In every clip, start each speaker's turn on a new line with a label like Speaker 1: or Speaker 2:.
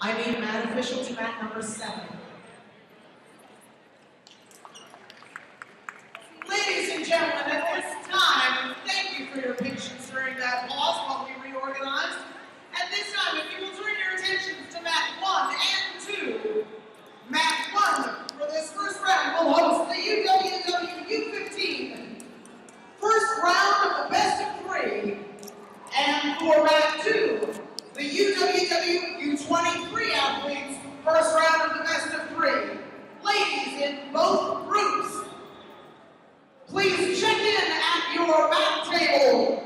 Speaker 1: I need mat official to mat number seven. Ladies and gentlemen, at this time, thank you for your patience during that pause while we reorganized. At this time, if you will turn your attentions to mat one and two. Mat one for this first round will host the UWW U15 first round of the best of three. And for mat two, the UWW U23 athletes, first round of the best of three. Ladies in both groups, please check in at your mat table.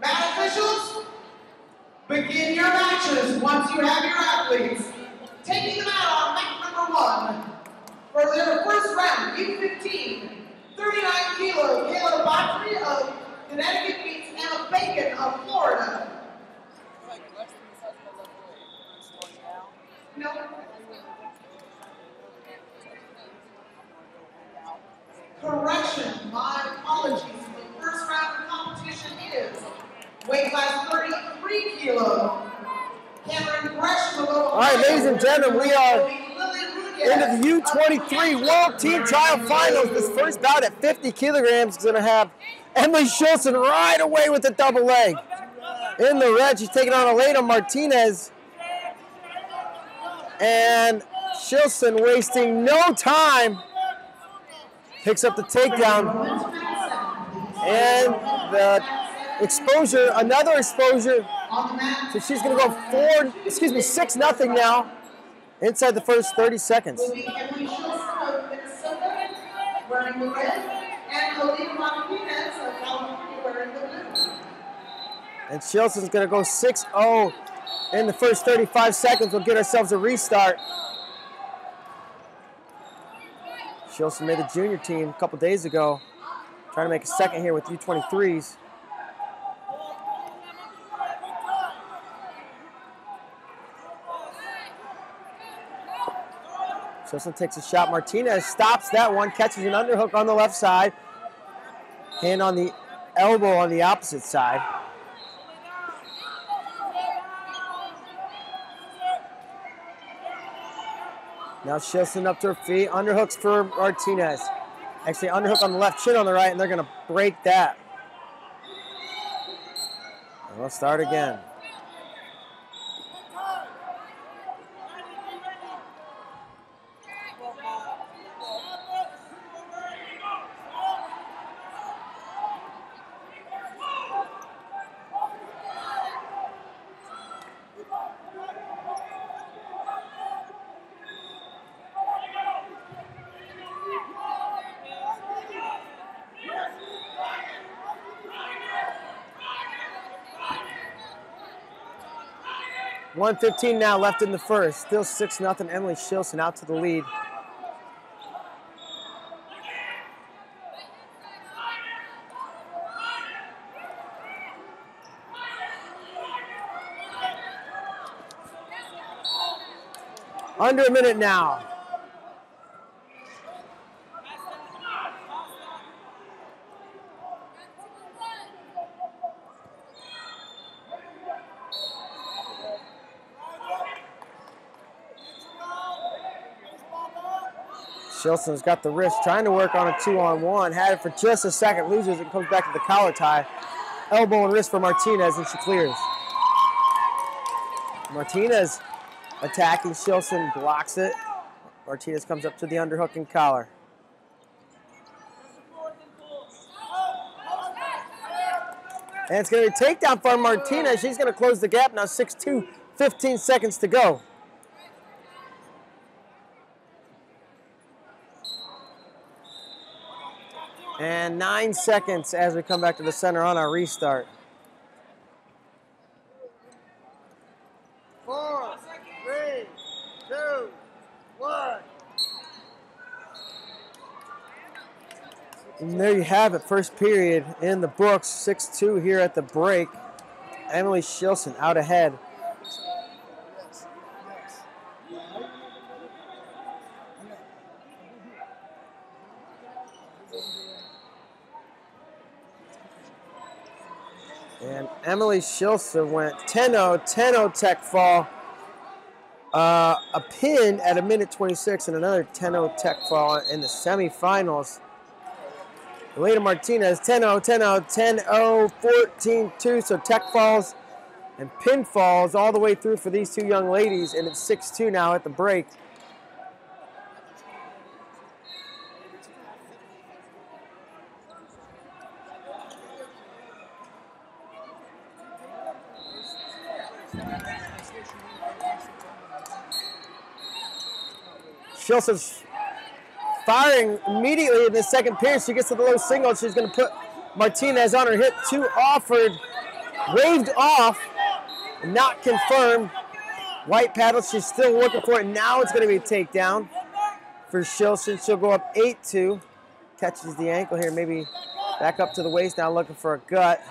Speaker 1: Mat officials, begin your matches once you have your athletes. Taking them out on mat number one for their first round, U15, 39 kilo, Caleb Botry of Connecticut Bacon of Florida. No. Correction, my apologies. The first round of competition is weight class 33 kilo. Cameron Gresham of Ohio.
Speaker 2: All right, ladies and gentlemen, we are into the U23 World Team Trial Finals. This first bout at 50 kilograms is going to have Emily Shilson right away with the double leg. In the red, she's taking on Alleida Martinez. And Shilson wasting no time. Picks up the takedown. And the exposure, another exposure. So she's going to go four, excuse me, six nothing now inside the first 30 seconds.
Speaker 1: And
Speaker 2: Shilson's going to go 6-0 in the first 35 seconds. We'll get ourselves a restart. Shilson made the junior team a couple days ago. Trying to make a second here with U23s. Shilson takes a shot. Martinez stops that one, catches an underhook on the left side. Hand on the elbow on the opposite side. Now Shilson up to her feet. Underhooks for Martinez. Actually, underhook on the left, chin on the right, and they're to break that. And we'll start again. One fifteen now left in the first. Still six nothing. Emily Shilson out to the lead. Under a minute now. Shilson's got the wrist, trying to work on a two-on-one. Had it for just a second, loses it, comes back to the collar tie. Elbow and wrist for Martinez, and she clears. Martinez attacking Shilson, blocks it. Martinez comes up to the underhook and collar. And it's going to be a takedown for Martinez. She's going to close the gap now, 6-2, 15 seconds to go. And nine seconds as we come back to the center on our restart.
Speaker 3: Four, three, two, one.
Speaker 2: And there you have it, first period in the books, 6-2 here at the break. Emily Shilson out ahead. And Emily Shilson went 10-0, 10-0 tech fall. Uh, a pin at a minute 26 and another 10-0 tech fall in the semifinals. Alleida Martinez 10-0, 10-0, 10-0, 14-2. So tech falls and pin falls all the way through for these two young ladies, and it's 6-2 now at the break. Shilson's firing immediately in the second period. She gets to the low single. She's going to put Martinez on her hit. Two offered, waved off, not confirmed. White paddle, she's still looking for it. Now it's going to be a takedown for Shilson. She'll go up 8-2. Catches the ankle here, maybe back up to the waist now looking for a gut.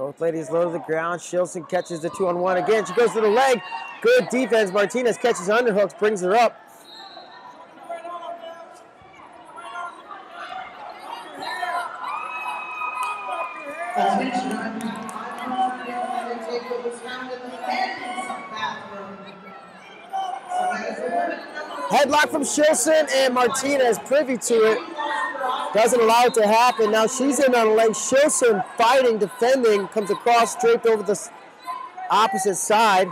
Speaker 2: Both ladies low to the ground. Shilson catches the two on one again. She goes to the leg. Good defense. Martinez catches underhooks, brings her up. Headlock from Shilson and Martinez privy to it. Doesn't allow it to happen. Now she's in on a leg. Shilson fighting, defending, comes across, draped over the opposite side.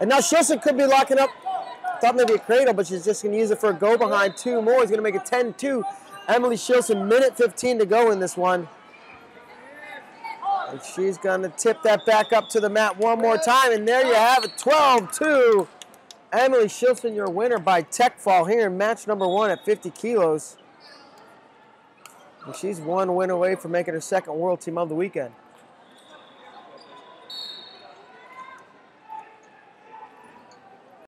Speaker 2: And now Shilson could be locking up. Thought maybe a cradle, but she's just going to use it for a go behind. Two more. He's going to make it 10 2. Emily Shilson, minute 15 to go in this one. And she's going to tip that back up to the mat one more time. And there you have it 12 2. Emily Shilson, your winner by tech fall here in match number one at 50 kilos. And she's one win away from making her second world team of the weekend.